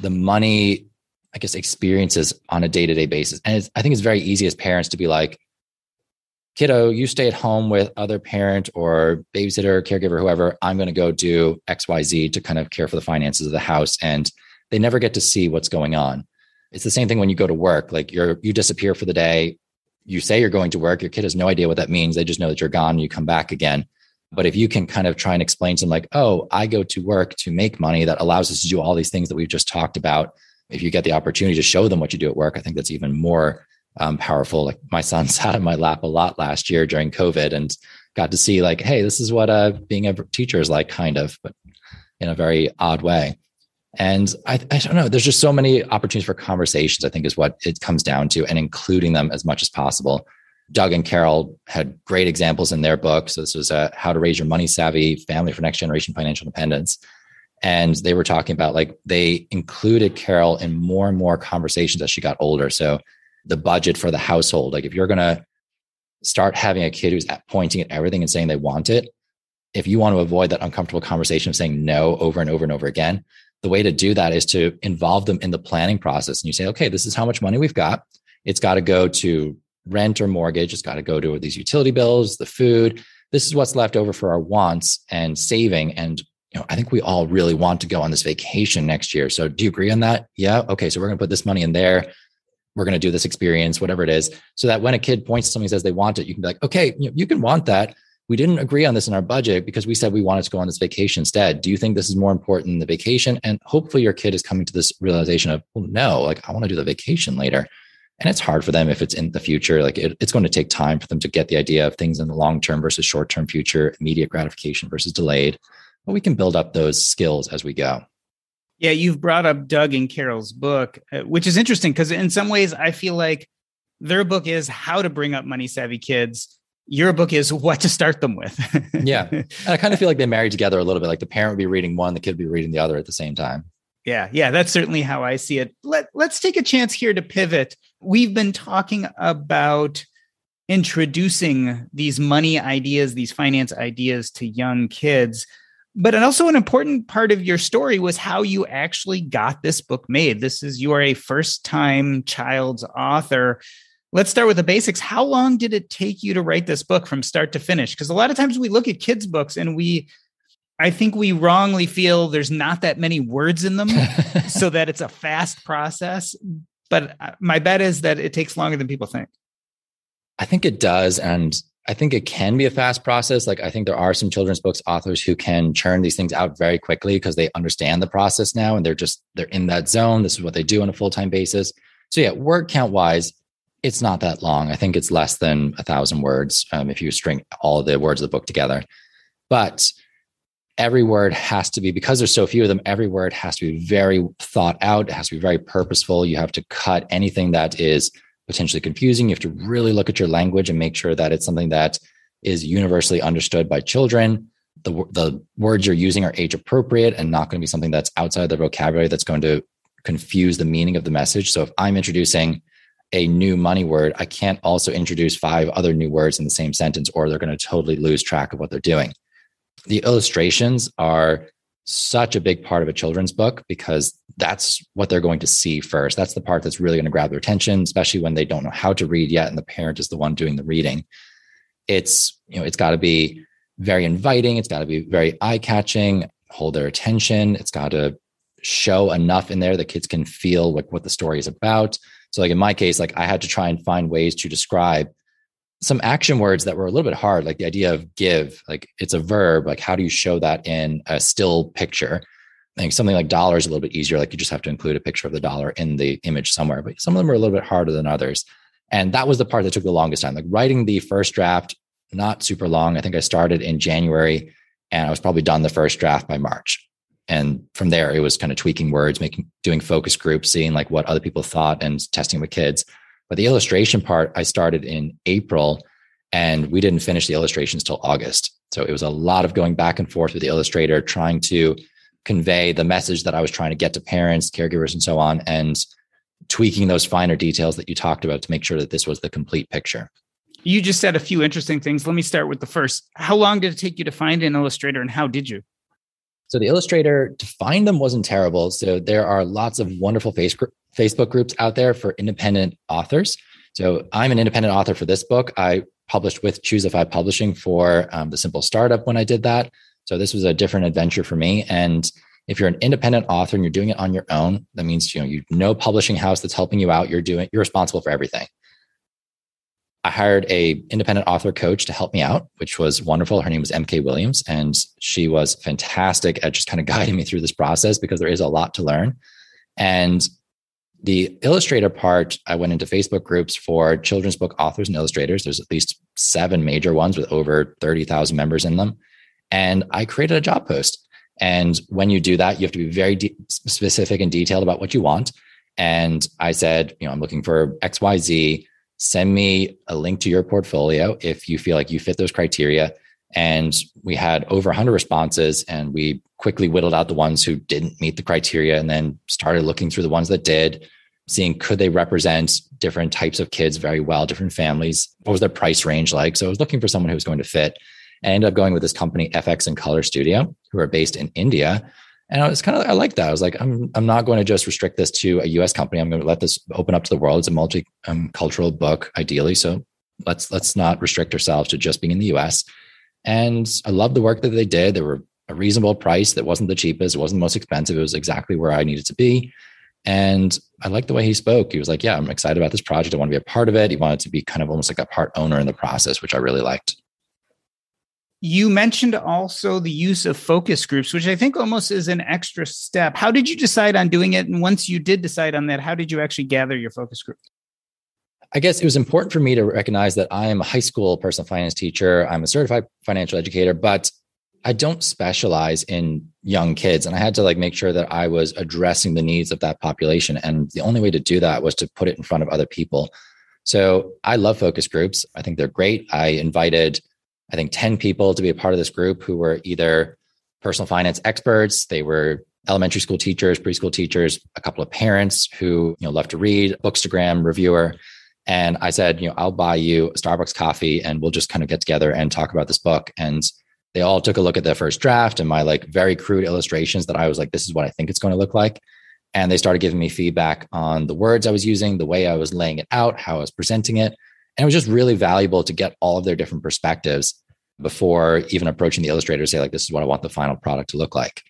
the money I guess, experiences on a day to day basis. And I think it's very easy as parents to be like, kiddo, you stay at home with other parent or babysitter, caregiver, whoever. I'm going to go do XYZ to kind of care for the finances of the house. And they never get to see what's going on. It's the same thing when you go to work. Like you're you disappear for the day. You say you're going to work. Your kid has no idea what that means. They just know that you're gone and you come back again. But if you can kind of try and explain to them, like, oh, I go to work to make money that allows us to do all these things that we've just talked about if you get the opportunity to show them what you do at work, I think that's even more um, powerful. Like my son sat in my lap a lot last year during COVID and got to see like, hey, this is what uh, being a teacher is like, kind of, but in a very odd way. And I, I don't know, there's just so many opportunities for conversations, I think is what it comes down to, and including them as much as possible. Doug and Carol had great examples in their book. So this was uh, How to Raise Your Money Savvy Family for Next Generation Financial Independence and they were talking about like they included carol in more and more conversations as she got older so the budget for the household like if you're going to start having a kid who's pointing at everything and saying they want it if you want to avoid that uncomfortable conversation of saying no over and over and over again the way to do that is to involve them in the planning process and you say okay this is how much money we've got it's got to go to rent or mortgage it's got to go to these utility bills the food this is what's left over for our wants and saving and you know, I think we all really want to go on this vacation next year. So do you agree on that? Yeah. Okay. So we're going to put this money in there. We're going to do this experience, whatever it is, so that when a kid points to something and says they want it, you can be like, okay, you, know, you can want that. We didn't agree on this in our budget because we said we wanted to go on this vacation instead. Do you think this is more important than the vacation? And hopefully your kid is coming to this realization of, well, no, like I want to do the vacation later. And it's hard for them if it's in the future. Like it, it's going to take time for them to get the idea of things in the long term versus short term future, immediate gratification versus delayed but we can build up those skills as we go. Yeah, you've brought up Doug and Carol's book, uh, which is interesting because in some ways I feel like their book is how to bring up money savvy kids. Your book is what to start them with. yeah. And I kind of feel like they marry together a little bit. Like the parent would be reading one, the kid would be reading the other at the same time. Yeah, yeah, that's certainly how I see it. Let, let's take a chance here to pivot. We've been talking about introducing these money ideas, these finance ideas to young kids but also an important part of your story was how you actually got this book made. This is you are a first time child's author. Let's start with the basics. How long did it take you to write this book from start to finish? Because a lot of times we look at kids' books and we, I think we wrongly feel there's not that many words in them, so that it's a fast process. But uh, my bet is that it takes longer than people think. I think it does. And I think it can be a fast process. Like I think there are some children's books authors who can churn these things out very quickly because they understand the process now and they're just they're in that zone. This is what they do on a full-time basis. So yeah, word count wise, it's not that long. I think it's less than a thousand words um, if you string all the words of the book together. But every word has to be because there's so few of them. Every word has to be very thought out. It has to be very purposeful. You have to cut anything that is potentially confusing. You have to really look at your language and make sure that it's something that is universally understood by children. The, the words you're using are age appropriate and not going to be something that's outside the vocabulary that's going to confuse the meaning of the message. So if I'm introducing a new money word, I can't also introduce five other new words in the same sentence, or they're going to totally lose track of what they're doing. the illustrations are such a big part of a children's book because that's what they're going to see first. That's the part that's really going to grab their attention, especially when they don't know how to read yet and the parent is the one doing the reading. It's, you know, it's got to be very inviting, it's got to be very eye-catching, hold their attention, it's got to show enough in there that kids can feel like what the story is about. So like in my case, like I had to try and find ways to describe some action words that were a little bit hard, like the idea of give, like it's a verb. Like, how do you show that in a still picture? Think something like dollar is a little bit easier. Like, you just have to include a picture of the dollar in the image somewhere, but some of them are a little bit harder than others. And that was the part that took the longest time. Like, writing the first draft, not super long. I think I started in January and I was probably done the first draft by March. And from there, it was kind of tweaking words, making, doing focus groups, seeing like what other people thought and testing with kids. But the illustration part, I started in April and we didn't finish the illustrations till August. So it was a lot of going back and forth with the illustrator, trying to convey the message that I was trying to get to parents, caregivers, and so on, and tweaking those finer details that you talked about to make sure that this was the complete picture. You just said a few interesting things. Let me start with the first. How long did it take you to find an illustrator and how did you? So the illustrator to find them wasn't terrible. So there are lots of wonderful Facebook groups out there for independent authors. So I'm an independent author for this book. I published with ChooseFI Publishing for um, the Simple Startup when I did that. So this was a different adventure for me. And if you're an independent author and you're doing it on your own, that means you know you no publishing house that's helping you out. You're doing you're responsible for everything. I hired a independent author coach to help me out, which was wonderful. Her name was MK Williams, and she was fantastic at just kind of guiding me through this process because there is a lot to learn. And the illustrator part, I went into Facebook groups for children's book authors and illustrators. There's at least seven major ones with over 30,000 members in them. And I created a job post. And when you do that, you have to be very de- specific and detailed about what you want. And I said, you know, I'm looking for XYZ send me a link to your portfolio if you feel like you fit those criteria. And we had over 100 responses, and we quickly whittled out the ones who didn't meet the criteria and then started looking through the ones that did, seeing could they represent different types of kids very well, different families. What was their price range like? So I was looking for someone who was going to fit. I ended up going with this company, FX and Color Studio, who are based in India. And I was kind of, I like that. I was like, I'm, I'm not going to just restrict this to a US company. I'm going to let this open up to the world. It's a multicultural um, book, ideally. So let's, let's not restrict ourselves to just being in the US. And I love the work that they did. They were a reasonable price that wasn't the cheapest. It wasn't the most expensive. It was exactly where I needed to be. And I liked the way he spoke. He was like, Yeah, I'm excited about this project. I want to be a part of it. He wanted to be kind of almost like a part owner in the process, which I really liked. You mentioned also the use of focus groups, which I think almost is an extra step. How did you decide on doing it? And once you did decide on that, how did you actually gather your focus group? I guess it was important for me to recognize that I am a high school personal finance teacher. I'm a certified financial educator, but I don't specialize in young kids. And I had to like make sure that I was addressing the needs of that population. And the only way to do that was to put it in front of other people. So I love focus groups. I think they're great. I invited I think 10 people to be a part of this group who were either personal finance experts, they were elementary school teachers, preschool teachers, a couple of parents who, you know, love to read, bookstagram reviewer. And I said, you know, I'll buy you a Starbucks coffee and we'll just kind of get together and talk about this book. And they all took a look at the first draft and my like very crude illustrations that I was like, this is what I think it's going to look like. And they started giving me feedback on the words I was using, the way I was laying it out, how I was presenting it. And it was just really valuable to get all of their different perspectives before even approaching the illustrator to say, like, this is what I want the final product to look like.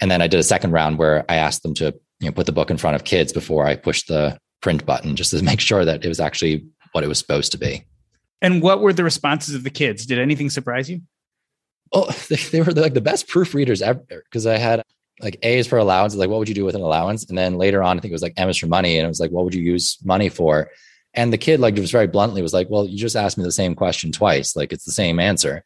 And then I did a second round where I asked them to you know, put the book in front of kids before I pushed the print button, just to make sure that it was actually what it was supposed to be. And what were the responses of the kids? Did anything surprise you? Oh, they, they were like the best proofreaders ever because I had like A's for allowance. Like, what would you do with an allowance? And then later on, I think it was like M's for money. And it was like, what would you use money for? And the kid, like, just very bluntly was like, well, you just asked me the same question twice. Like, it's the same answer.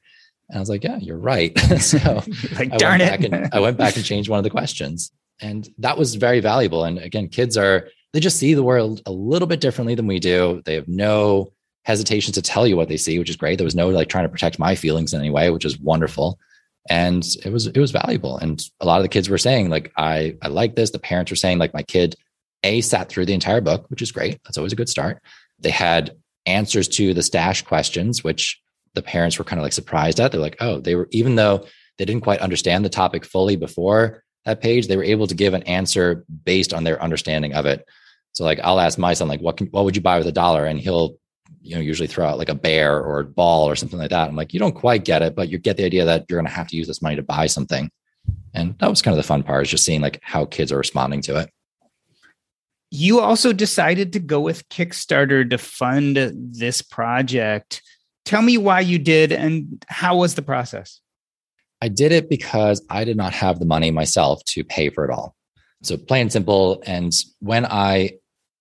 And I was like, yeah, you're right. so like, darn it. and, I went back and changed one of the questions. And that was very valuable. And again, kids are, they just see the world a little bit differently than we do. They have no hesitation to tell you what they see, which is great. There was no like trying to protect my feelings in any way, which is wonderful. And it was, it was valuable. And a lot of the kids were saying, like, I, I like this. The parents were saying, like, my kid a sat through the entire book, which is great. That's always a good start. They had answers to the stash questions, which the parents were kind of like surprised at. They're like, oh, they were, even though they didn't quite understand the topic fully before that page, they were able to give an answer based on their understanding of it. So like I'll ask my son, like, what can, what would you buy with a dollar? And he'll, you know, usually throw out like a bear or a ball or something like that. I'm like, you don't quite get it, but you get the idea that you're going to have to use this money to buy something. And that was kind of the fun part is just seeing like how kids are responding to it. You also decided to go with Kickstarter to fund this project. Tell me why you did and how was the process? I did it because I did not have the money myself to pay for it all. So plain and simple. And when I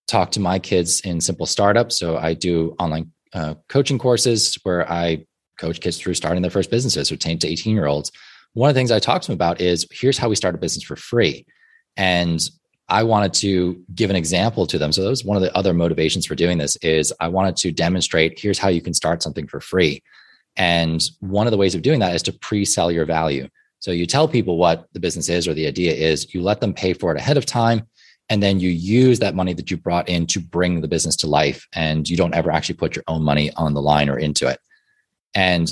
talk to my kids in simple startups, so I do online uh, coaching courses where I coach kids through starting their first businesses, so 10 to 18 year olds. One of the things I talk to them about is here's how we start a business for free. And I wanted to give an example to them. So that was one of the other motivations for doing this is I wanted to demonstrate here's how you can start something for free. And one of the ways of doing that is to pre-sell your value. So you tell people what the business is or the idea is, you let them pay for it ahead of time, and then you use that money that you brought in to bring the business to life. And you don't ever actually put your own money on the line or into it. And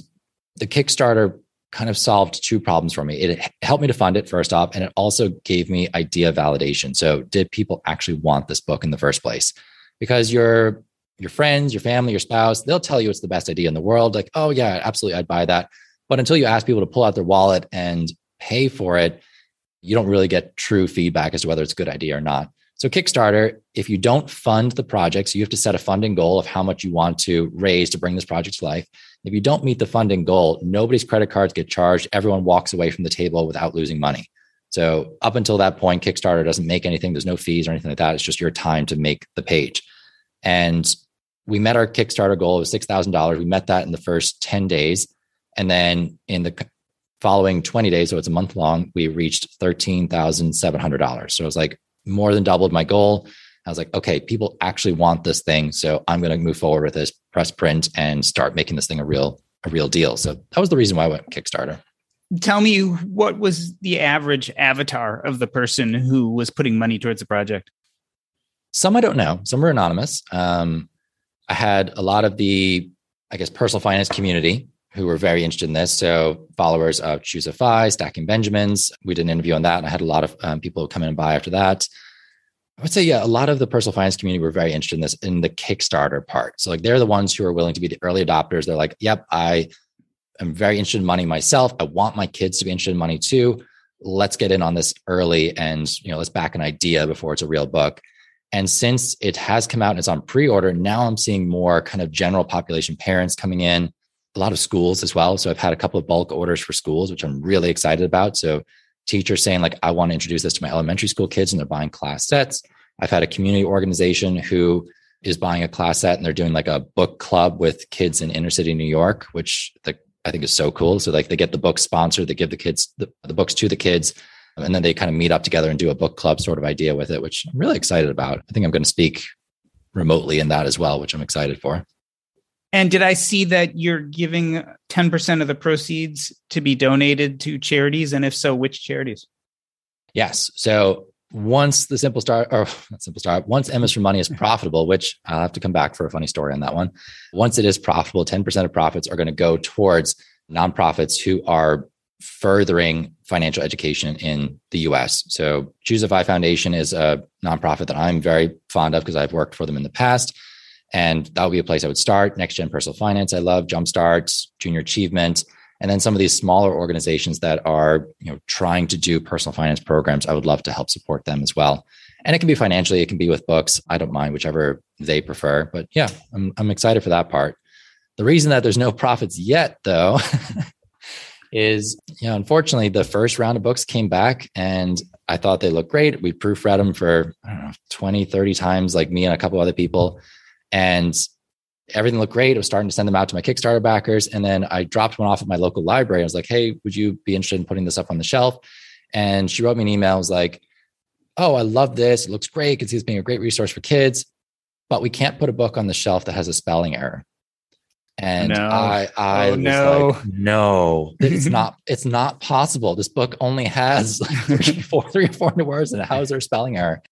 the Kickstarter kind of solved two problems for me. It helped me to fund it first off, and it also gave me idea validation. So, did people actually want this book in the first place? Because your your friends, your family, your spouse, they'll tell you it's the best idea in the world. Like, oh yeah, absolutely, I'd buy that. But until you ask people to pull out their wallet and pay for it, you don't really get true feedback as to whether it's a good idea or not. So, Kickstarter, if you don't fund the project, so you have to set a funding goal of how much you want to raise to bring this project to life. If you don't meet the funding goal, nobody's credit cards get charged. Everyone walks away from the table without losing money. So, up until that point, Kickstarter doesn't make anything. There's no fees or anything like that. It's just your time to make the page. And we met our Kickstarter goal of $6,000. We met that in the first 10 days. And then in the following 20 days, so it's a month long, we reached $13,700. So it was like more than doubled my goal. I was like, okay, people actually want this thing. So I'm going to move forward with this press print and start making this thing a real, a real deal. So that was the reason why I went Kickstarter. Tell me what was the average avatar of the person who was putting money towards the project? Some I don't know. Some were anonymous. Um, I had a lot of the, I guess, personal finance community who were very interested in this. So followers of ChooseFI, Stacking Benjamins. We did an interview on that. And I had a lot of um, people come in and buy after that. I would say, yeah, a lot of the personal finance community were very interested in this in the Kickstarter part. So like they're the ones who are willing to be the early adopters. They're like, yep, I am very interested in money myself. I want my kids to be interested in money too. Let's get in on this early and you know, let's back an idea before it's a real book. And since it has come out and it's on pre order, now I'm seeing more kind of general population parents coming in, a lot of schools as well. So I've had a couple of bulk orders for schools, which I'm really excited about. So teachers saying, like, I want to introduce this to my elementary school kids and they're buying class sets. I've had a community organization who is buying a class set and they're doing like a book club with kids in inner city New York, which the, I think is so cool. So like they get the book sponsored, they give the kids the, the books to the kids and then they kind of meet up together and do a book club sort of idea with it, which I'm really excited about. I think I'm going to speak remotely in that as well, which I'm excited for. And did I see that you're giving 10% of the proceeds to be donated to charities? And if so, which charities? Yes. So once the simple start or not simple start, once M's for money is profitable, which I'll have to come back for a funny story on that one. Once it is profitable, 10% of profits are going to go towards nonprofits who are furthering financial education in the US. So, Choose ChooseFI Foundation is a nonprofit that I'm very fond of because I've worked for them in the past. And that would be a place I would start. Next Gen Personal Finance, I love Jumpstart, Junior Achievement, and then some of these smaller organizations that are you know trying to do personal finance programs. I would love to help support them as well. And it can be financially, it can be with books. I don't mind whichever they prefer. But yeah, I'm I'm excited for that part. The reason that there's no profits yet, though, is, you know, unfortunately, the first round of books came back and I thought they looked great. We proofread them for, I don't know, 20, 30 times, like me and a couple other people. And everything looked great. I was starting to send them out to my Kickstarter backers. And then I dropped one off at my local library. I was like, hey, would you be interested in putting this up on the shelf? And she wrote me an email. I was like, oh, I love this. It looks great. I can see this being a great resource for kids, but we can't put a book on the shelf that has a spelling error. And no. I, I oh, was no. like, no, it's not, it's not possible. This book only has like three, four, three or four words and how is there a spelling error?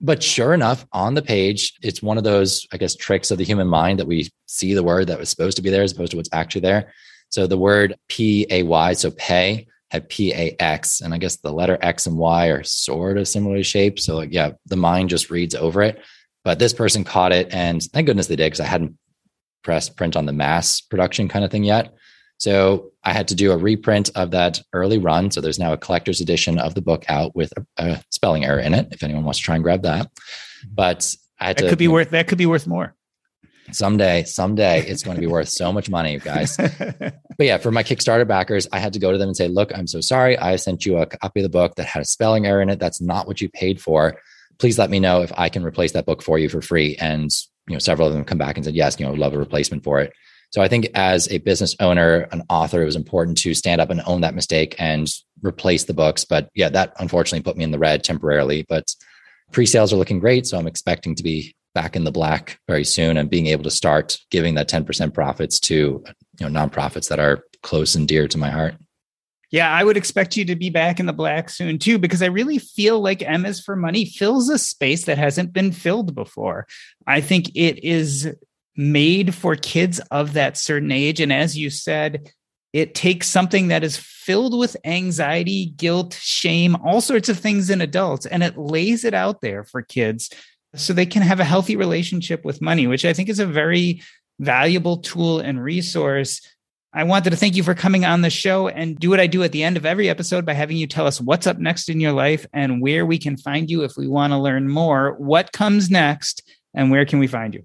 But sure enough, on the page, it's one of those, I guess, tricks of the human mind that we see the word that was supposed to be there as opposed to what's actually there. So the word P A Y, so pay, had PAX. And I guess the letter X and Y are sort of similarly shaped. So, like, yeah, the mind just reads over it. But this person caught it. And thank goodness they did because I hadn't pressed print on the mass production kind of thing yet. So I had to do a reprint of that early run. So there's now a collector's edition of the book out with a, a spelling error in it. If anyone wants to try and grab that, mm-hmm. but I had that to, could be worth that could be worth more. Someday, someday it's going to be worth so much money, you guys. but yeah, for my Kickstarter backers, I had to go to them and say, look, I'm so sorry. I sent you a copy of the book that had a spelling error in it. That's not what you paid for. Please let me know if I can replace that book for you for free. And you know, several of them come back and said, yes, you know, love a replacement for it. So I think as a business owner, an author, it was important to stand up and own that mistake and replace the books. But yeah, that unfortunately put me in the red temporarily. But pre-sales are looking great. So I'm expecting to be back in the black very soon and being able to start giving that 10% profits to you know nonprofits that are close and dear to my heart. Yeah, I would expect you to be back in the black soon too, because I really feel like M's for Money fills a space that hasn't been filled before. I think it is made for kids of that certain age. And as you said, it takes something that is filled with anxiety, guilt, shame, all sorts of things in adults, and it lays it out there for kids so they can have a healthy relationship with money, which I think is a very valuable tool and resource. I wanted to thank you for coming on the show and do what I do at the end of every episode by having you tell us what's up next in your life and where we can find you if we want to learn more. What comes next and where can we find you?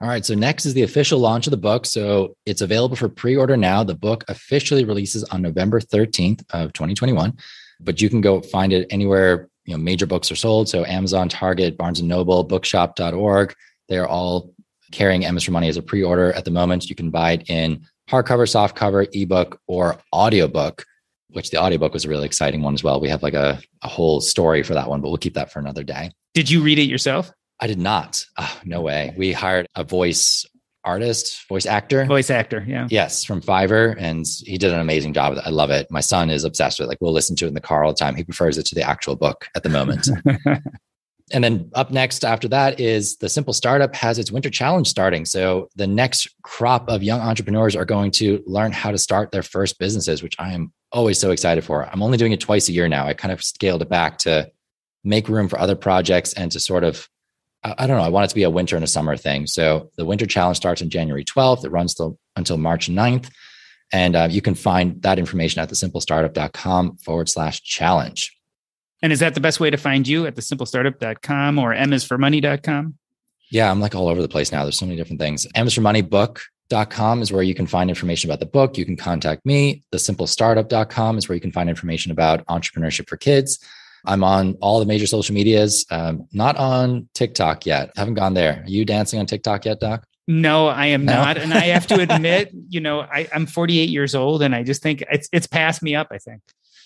All right. So next is the official launch of the book. So it's available for pre-order now. The book officially releases on November 13th of 2021, but you can go find it anywhere you know major books are sold. So Amazon, Target, Barnes and Noble, Bookshop.org. They are all carrying is for Money as a pre-order at the moment. You can buy it in hardcover, softcover, ebook, or audiobook. Which the audiobook was a really exciting one as well. We have like a, a whole story for that one, but we'll keep that for another day. Did you read it yourself? I did not. Oh, no way. We hired a voice artist, voice actor. Voice actor, yeah. Yes, from Fiverr. And he did an amazing job. I love it. My son is obsessed with it. Like we'll listen to it in the car all the time. He prefers it to the actual book at the moment. and then up next after that is the Simple Startup has its winter challenge starting. So the next crop of young entrepreneurs are going to learn how to start their first businesses, which I am always so excited for. I'm only doing it twice a year now. I kind of scaled it back to make room for other projects and to sort of I don't know. I want it to be a winter and a summer thing. So the winter challenge starts on January 12th. It runs till, until March 9th. And uh, you can find that information at thesimplestartup.com forward slash challenge. And is that the best way to find you at thesimplestartup.com or misformoney.com? Yeah, I'm like all over the place now. There's so many different things. misformoneybook.com is where you can find information about the book. You can contact me. Thesimplestartup.com is where you can find information about entrepreneurship for kids. I'm on all the major social medias. Um, not on TikTok yet. Haven't gone there. Are you dancing on TikTok yet, Doc? No, I am no? not. And I have to admit, you know, I, I'm 48 years old, and I just think it's it's passed me up. I think.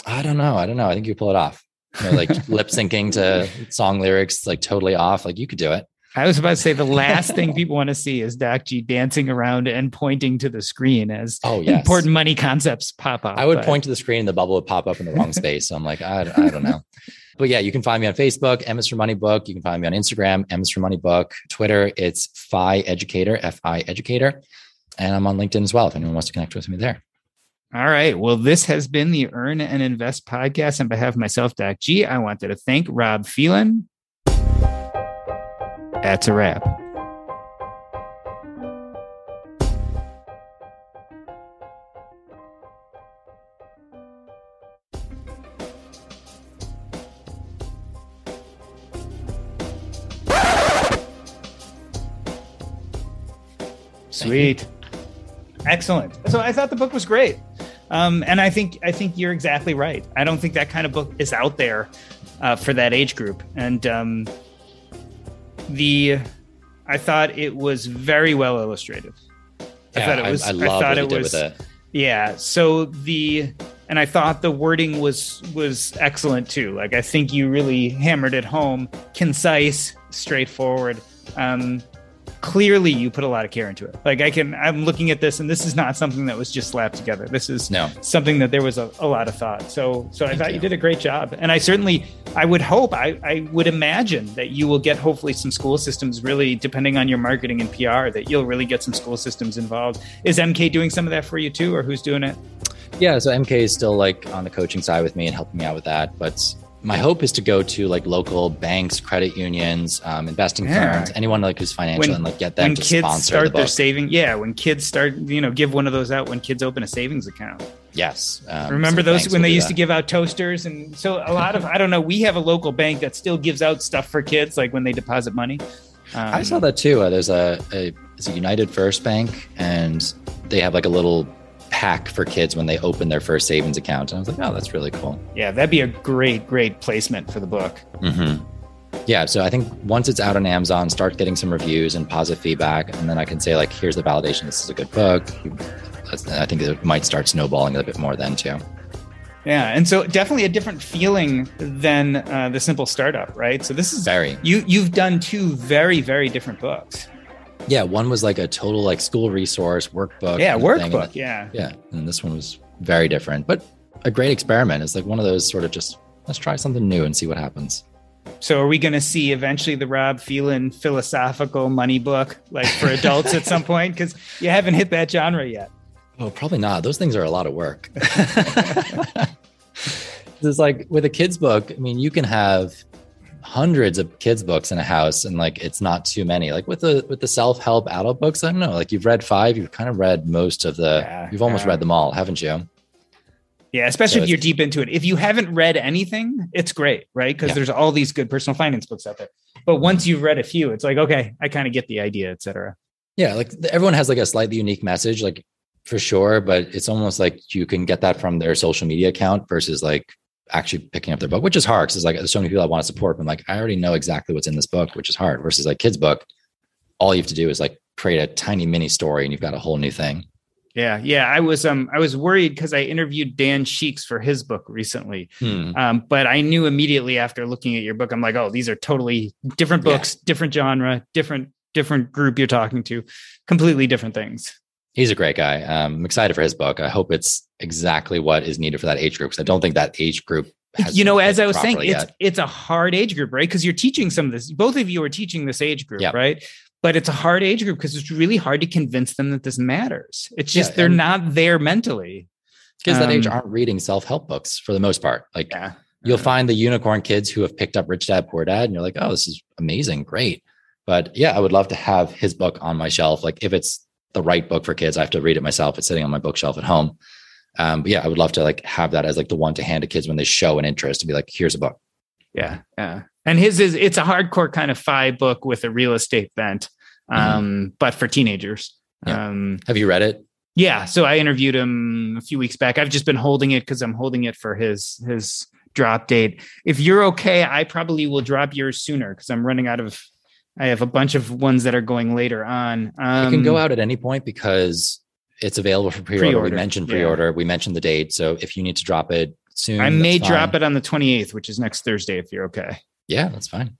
I don't know. I don't know. I think you pull it off. You know, like lip syncing to song lyrics, like totally off. Like you could do it. I was about to say the last thing people want to see is Doc G dancing around and pointing to the screen as oh, yes. important money concepts pop up. I would but... point to the screen and the bubble would pop up in the wrong space. So I'm like, I, I don't know. But yeah, you can find me on Facebook, M for Money Book. You can find me on Instagram, M for Money Book. Twitter, it's Fi Educator, F I Educator. And I'm on LinkedIn as well if anyone wants to connect with me there. All right. Well, this has been the Earn and Invest podcast. On behalf of myself, Doc G, I wanted to thank Rob Phelan that's a wrap. Sweet. Excellent. So I thought the book was great. Um, and I think I think you're exactly right. I don't think that kind of book is out there uh, for that age group. And um, the I thought it was very well illustrated. I thought it was. I, I, I thought it was. Yeah. So the and I thought the wording was was excellent too. Like I think you really hammered it home, concise, straightforward. Um, clearly you put a lot of care into it. Like I can, I'm looking at this, and this is not something that was just slapped together. This is no. something that there was a, a lot of thought. So, so Thank I thought you. you. did a great job, and I certainly, I would hope, I, I would imagine that you will get hopefully some school systems really, depending on your marketing and PR, that you'll really get some school systems involved. Is MK doing some of that for you too, or who's doing it? Yeah, so MK is still like on the coaching side with me and helping me out with that. But my hope is to go to like local banks, credit unions, um, investing Yeah. firms, anyone like who's financial, When- and like get them when to kids sponsor the start their book. saving, yeah, when kids start, you know, give one of those out when kids open a savings account. yes, um, Remember those when they used to give out toasters, and so a lot of I don't know. We have a local bank that still gives out stuff for kids, like when they deposit money. Um, I saw that too. Uh, there's a, a it's a United First Bank, and they have like a little pack for kids when they open their first savings account. And I was like, oh, that's really cool. Yeah, that'd be a great, great placement for the book. hmm Yeah, so I think once it's out on Amazon, start getting some reviews and positive feedback, and then I can say like, here's the validation. This is a good book. I think it might start snowballing a bit more then too. Yeah, and so definitely a different feeling than uh, the simple startup, right? So this is Very. you. You've done two very, very different books. Yeah, one was like a total like school resource workbook. yeah, workbook. Yeah, Yeah, and this one was very different, but a great experiment. It's like one of those sort of just let's try something new and see what happens. So are we going to see eventually the Rob Phelan philosophical money book, like for adults at some point? Because you haven't hit that genre yet. Oh, probably not. Those things are a lot of work. it's like with a kid's book, I mean, you can have hundreds of kids books in a house and like it's not too many. Like with the with the self-help adult books, I don't know. Like you've read five, you've kind of read most of the Yeah, you've almost yeah. read them all, haven't you? Yeah, especially So if you're deep into it. If you haven't read anything, it's great, right? Because Yeah. there's all these good personal finance books out there. But once you've read a few, it's like, okay, I kind of get the idea, etc. Yeah, like everyone has like a slightly unique message, like for sure, but it's almost like you can get that from their social media account versus like actually picking up their book, which is hard because it's like there's so many people I want to support, but I'm like, I already know exactly what's in this book, which is hard. Versus like kids' book, all you have to do is like create a tiny mini story and you've got a whole new thing. Yeah, yeah. I was um I was worried because I interviewed Dan Sheeks for his book recently. Hmm. Um, but I knew immediately after looking at your book, I'm like, oh, these are totally different Yeah. books, different genre, different different group you're talking to, completely different things. He's a great guy. Um, I'm excited for his book. I hope it's exactly what is needed for that age group. 'cause I don't think that age group. has you know, as I was saying, properly it's it's a hard age group, right? Because you're teaching some of this. Both of you are teaching this age group, Yeah. right? But it's a hard age group because it's really hard to convince them that this matters. It's just Yeah, they're not there mentally. kids that age um, aren't reading self-help books for the most part. Like Yeah. You'll find the unicorn kids who have picked up Rich Dad Poor Dad, and you're like, oh, this is amazing, great. But yeah, I would love to have his book on my shelf. Like if it's the right book for kids, I have to read it myself. It's sitting on my bookshelf at home. Um, but yeah, I would love to like have that as like the one to hand to kids when they show an interest and be like, here's a book. Yeah, yeah. And his is it's a hardcore kind of fi book with a real estate bent, um, but for teenagers. Mm-hmm. Yeah. Um, Have you read it? yeah. So I interviewed him a few weeks back. I've just been holding it because I'm holding it for his his drop date. If you're okay, I probably will drop yours sooner because I'm running out of. I have a bunch of ones that are going later on. Um, it can go out at any point because it's available for pre-order. Pre-order, We mentioned pre-order. We mentioned the date. So if you need to drop it soon, I may drop it on the 28th, which is next Thursday. If you're okay. Yeah, that's fine.